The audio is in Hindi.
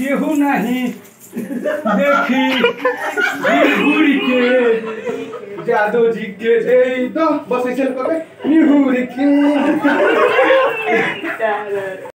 केहू नहीं। देखी के जादू जी के दे तो बस ऐसे लगा निहुरी के।